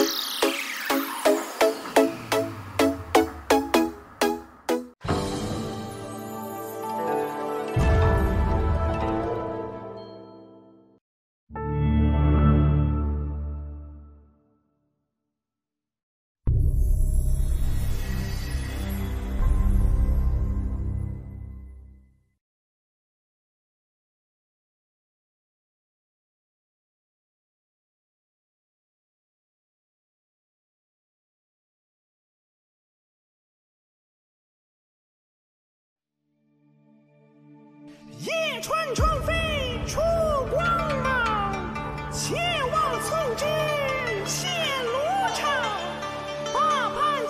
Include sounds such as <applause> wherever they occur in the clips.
you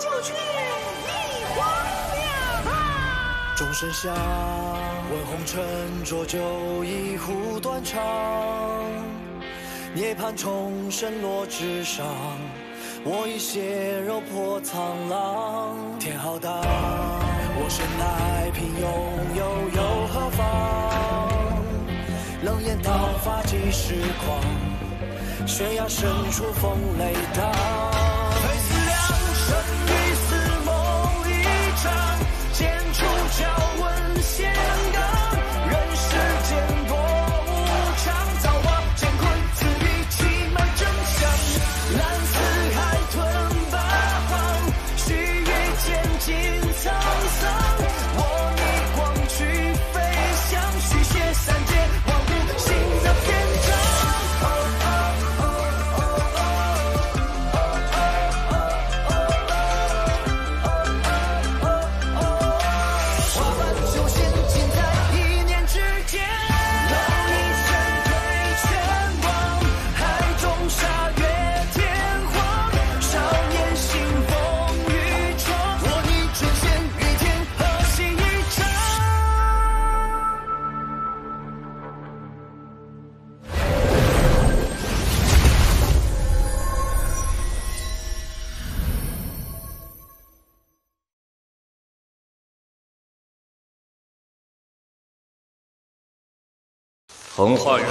就去一荒凉。钟声响，问红尘浊酒一壶断肠。涅槃重生落纸上，我已血肉破苍狼。天浩荡，我生来平庸，又有何妨？冷眼刀法几时狂？悬崖深处风雷荡。剑出鞘问彭化元，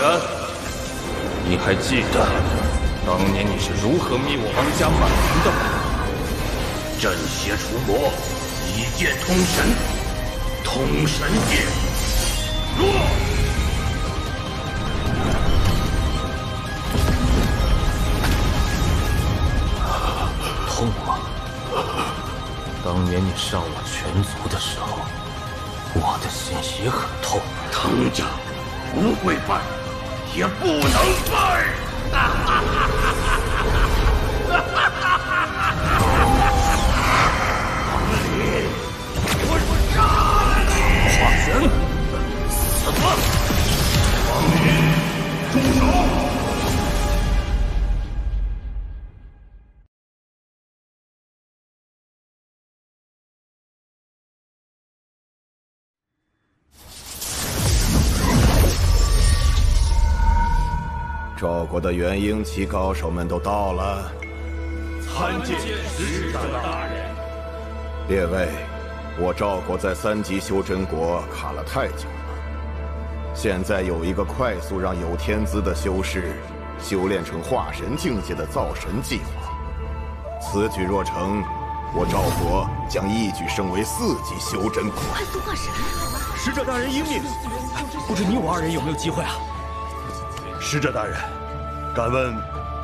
你还记得当年你是如何灭我王家满门的吗？镇邪除魔，以剑通神，通神剑，落！痛吗？当年你伤我全族的时候，我的心也很痛。藤家不会败，也不能败。化 <laughs> 国的元婴期高手们都到了，参见使者大人。列位，我赵国在三级修真国卡了太久了，现在有一个快速让有天资的修士修炼成化神境界的造神计划。此举若成，我赵国将一举升为四级修真国。快速化神！使者大人英明，不知你我二人有没有机会啊？使者大人，敢问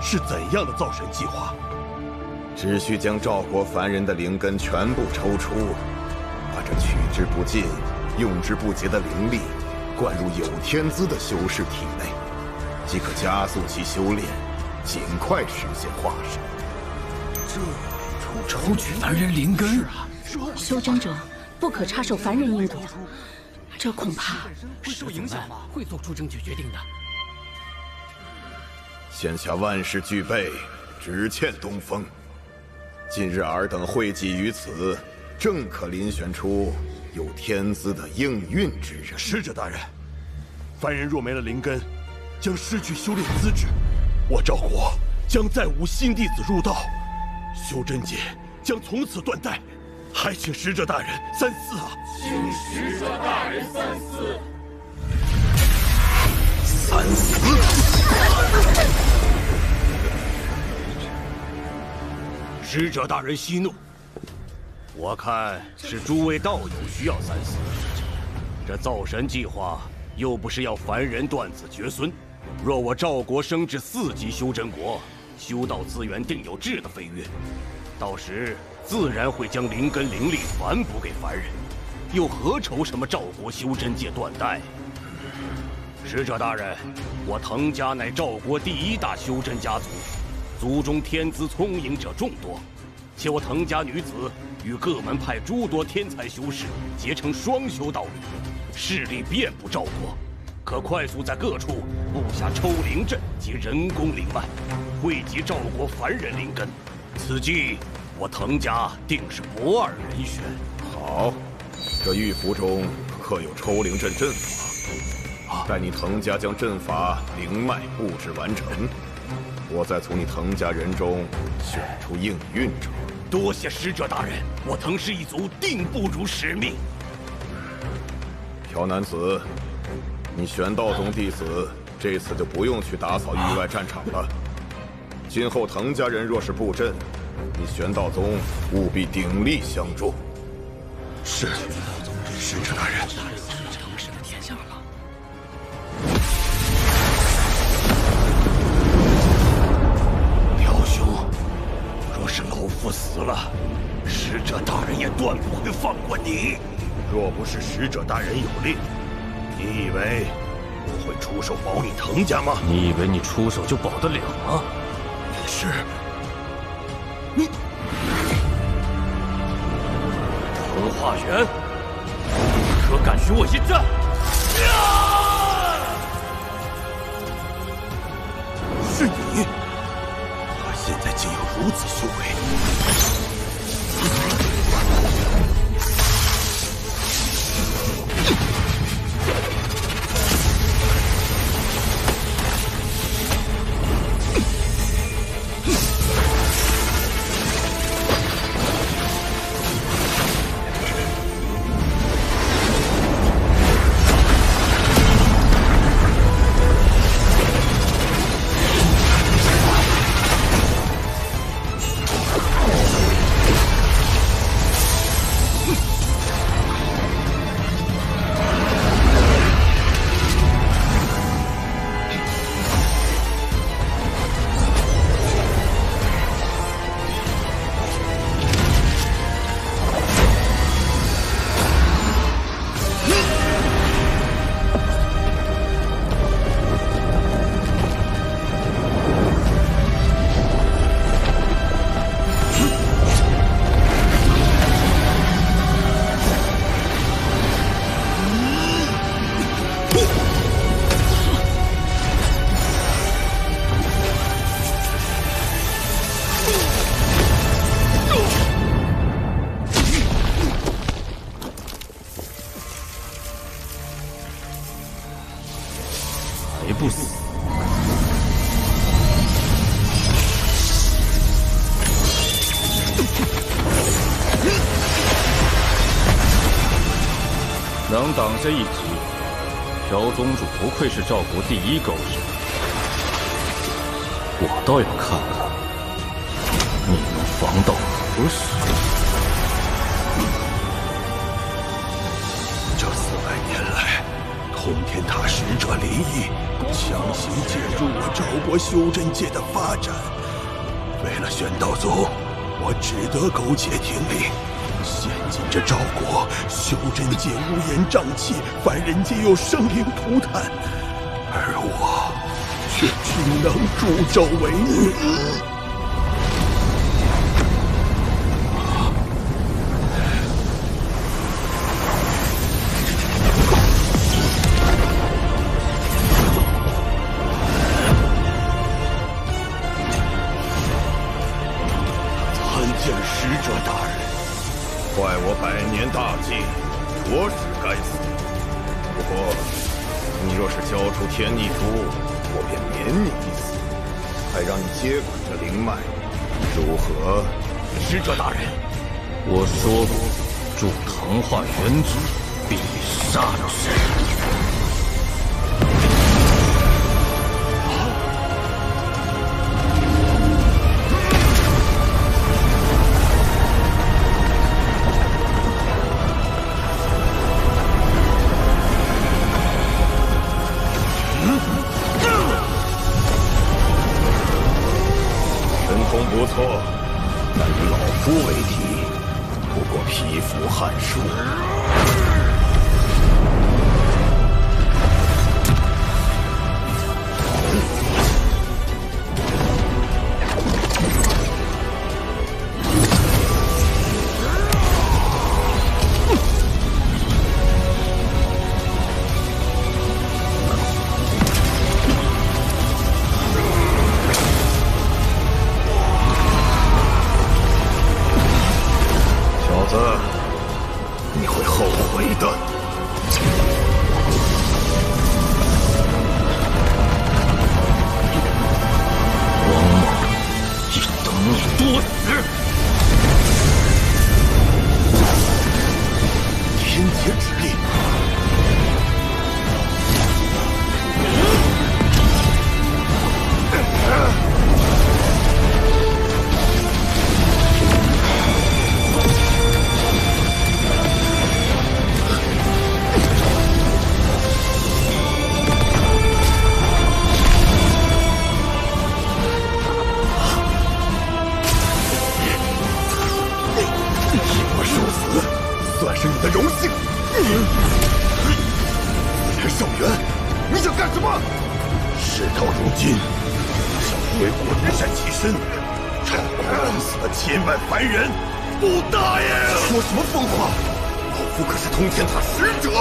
是怎样的造神计划？只需将赵国凡人的灵根全部抽出，把这取之不尽、用之不竭的灵力灌入有天资的修士体内，即可加速其修炼，尽快实现化神。这抽取凡人灵根啊！修真者不可插手凡人因果，这恐怕会受影响吗？会做出正确决定的。现下万事俱备，只欠东风。今日尔等汇集于此，正可遴选出有天资的应运之人。使者大人，凡人若没了灵根，将失去修炼资质，我赵国将再无新弟子入道，修真界将从此断代。还请使者大人三思啊！请使者大人三思。三思。使者大人息怒，我看是诸位道友需要三思。这造神计划又不是要凡人断子绝孙，若我赵国升至四级修真国，修道资源定有质的飞跃，到时自然会将灵根灵力反哺给凡人，又何愁什么赵国修真界断代？使者大人，我滕家乃赵国第一大修真家族。族中天资聪颖者众多，且我滕家女子与各门派诸多天才修士结成双修道侣，势力遍布赵国，可快速在各处布下抽灵阵及人工灵脉，汇集赵国凡人灵根。此计，我滕家定是不二人选。好，这玉符中刻有抽灵阵阵法，待你滕家将阵法灵脉布置完成。我再从你滕家人中选出应运者。多谢使者大人，我滕氏一族定不辱使命。朴男子，你玄道宗弟子，这次就不用去打扫域外战场了。今后滕家人若是布阵，你玄道宗务必鼎力相助。是，使者大人。死了，使者大人也断不会放过你。若不是使者大人有令，你以为我会出手保你藤家吗？你以为你出手就保得了吗？你是，你滕化元，可敢与我一战？是你，他现在竟有如此修为。这一击，朴宗主不愧是赵国第一高手。我倒要看看你能防到何时。这四百年来，通天塔使者林毅强行介入我赵国修真界的发展，为了玄道宗，我只得苟且听命。现今这赵国修真界乌烟瘴气，凡人皆有生灵涂炭，而我却只能助纣为虐。大计，着实该死。不过，你若是交出天逆珠，我便免你一死，还让你接管这灵脉，如何？使者大人，我说过，助唐化元祖，必杀之功不错，但以老夫为题，不过匹夫撼树。我死。天劫指啊，千万凡人，不答应。说什么疯话？老夫可是通天塔使者。啊！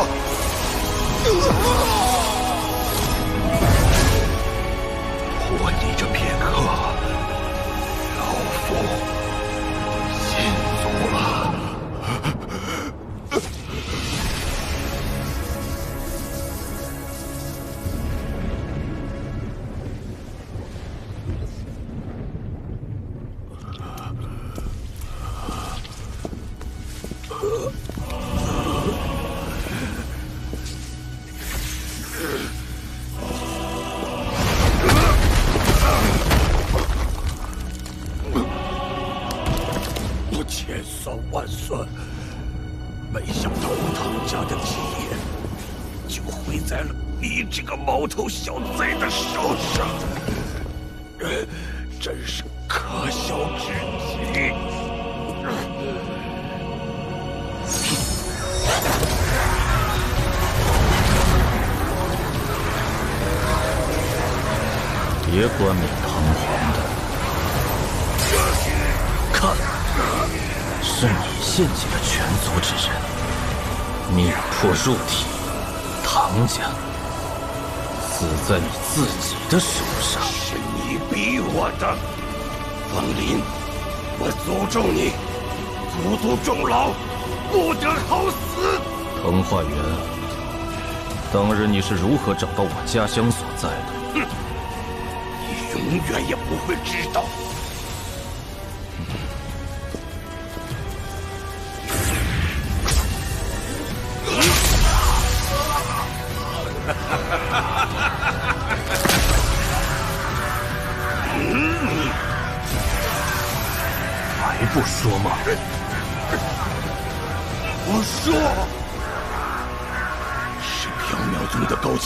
千算万算没想到我唐家的基业就毁在了你这个毛头小贼的手上真是可笑至极。别管我入体，唐家死在你自己的手上。是你逼我的，方林，我诅咒你，孤独终老，不得好死。藤化元，当日你是如何找到我家乡所在的？哼，你永远也不会知道。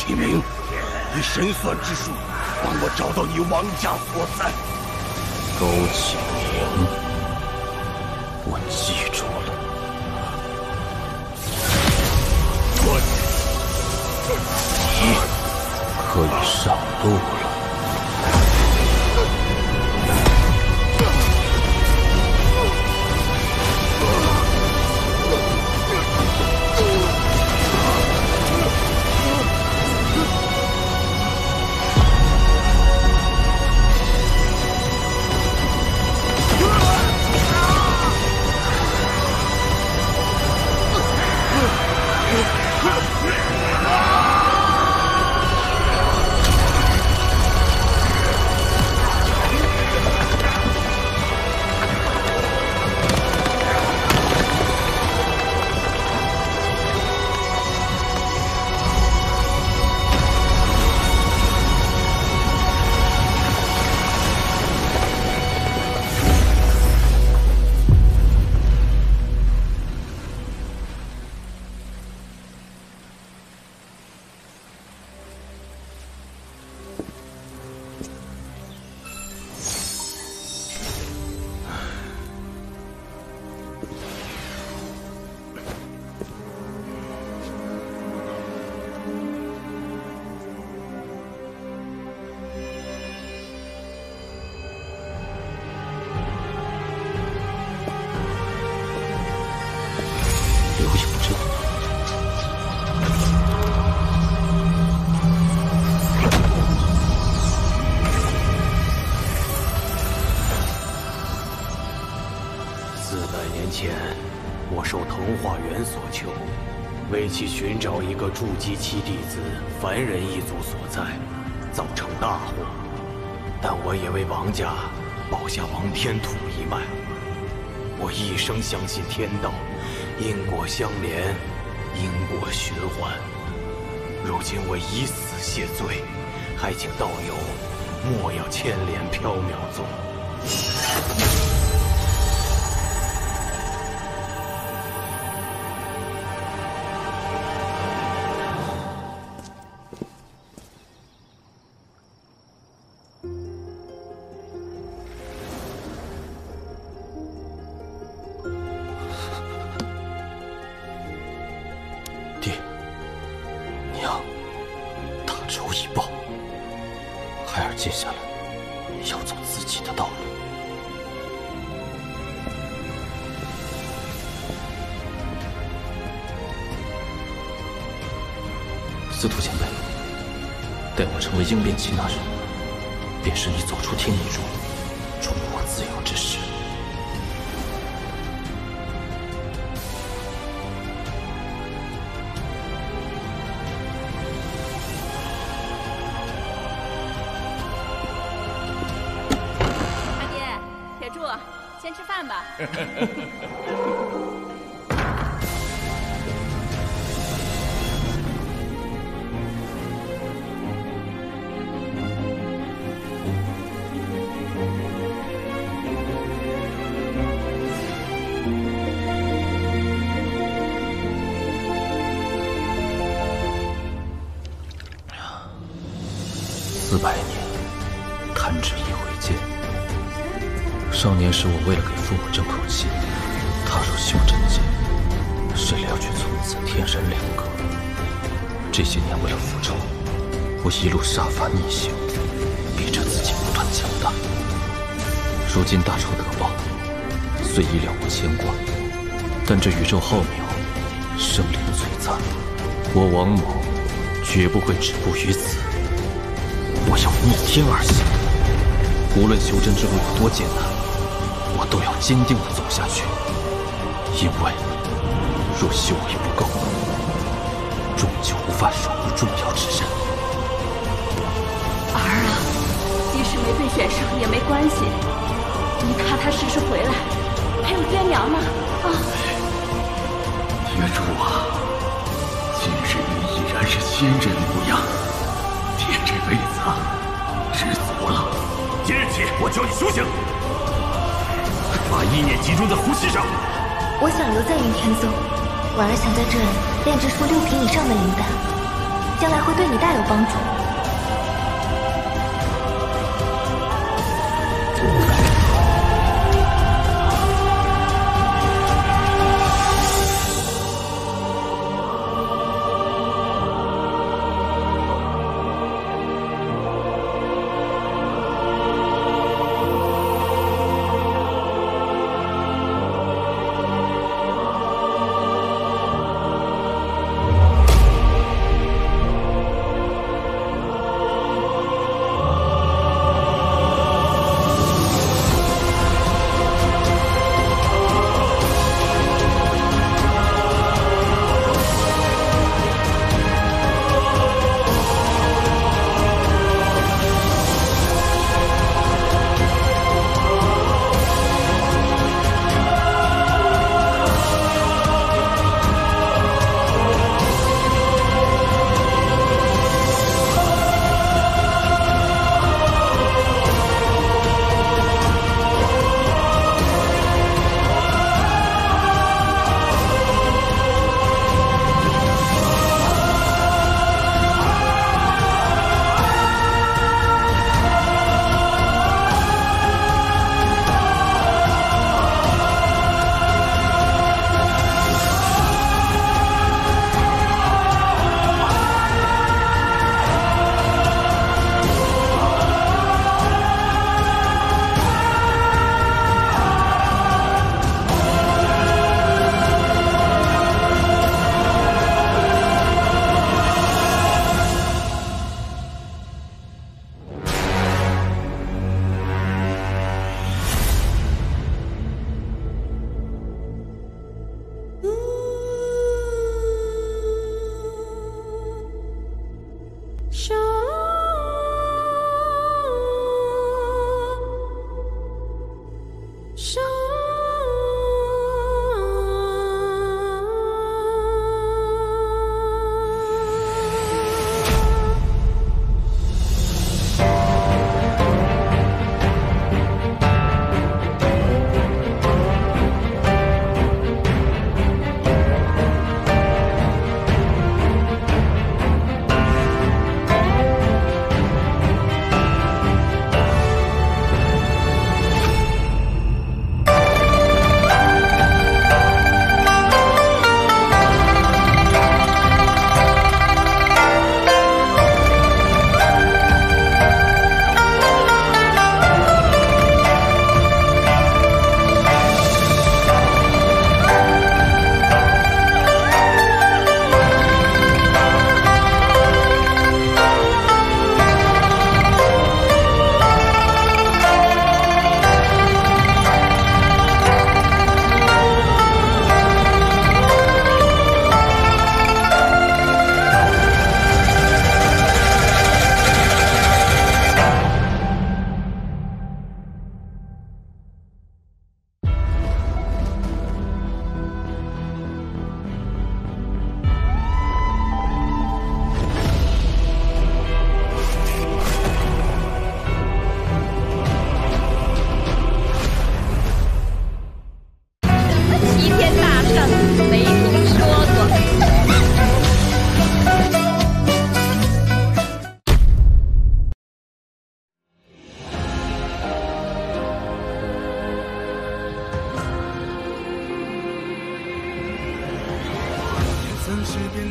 启明，以神算之术帮我找到你王家所在。高启明，我记住了。你可以上路了。前，我受藤化元所求，为其寻找一个筑基期弟子凡人一族所在，造成大祸。但我也为王家保下王天土一脉。我一生相信天道，因果相连，因果循环。如今我以死谢罪，还请道友莫要牵连缥缈宗。接下来要走自己的道路。司徒前辈，待我成为应变齐拿人，便是你走出天意中。先吃饭吧。<laughs> 是我为了给父母争口气踏入修真界谁料却从此天人两隔这些年为了复仇我一路杀伐逆行逼着自己不断强大。如今大仇得报虽已了无牵挂但这宇宙浩渺生灵璀璨我王某绝不会止步于此我要逆天而行。无论修真之路有多艰难我都要坚定的走下去。因为若修为不够，终究无法守护重要之人。儿啊，即使没被选上也没关系，你踏踏实实回来，还有爹娘呢，啊！月珠啊，今日你已然是仙人模样，爹这辈子知足了。今日起，我教你修行，把意念集中在呼吸上。我想留在云天宗，婉儿想在这里炼制出六品以上的灵丹，将来会对你大有帮助。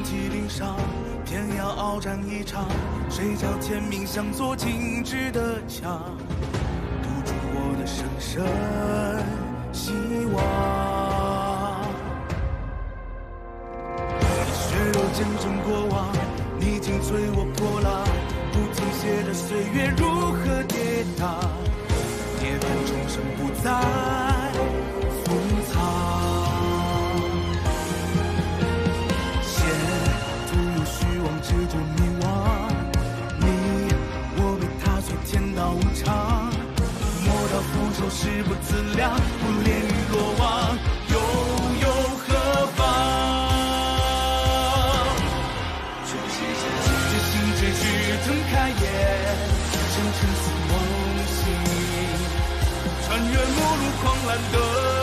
遍体鳞伤，偏要鏖战一场。谁叫天命像座静止的墙，堵住我的生生希望。血肉见证过往，你紧催我破浪，不停歇的岁月如何跌宕？涅槃重生不再俯首是不自量，不恋与落网，又有何方？这心结局睁开眼，生生死梦醒，穿越末路狂澜的。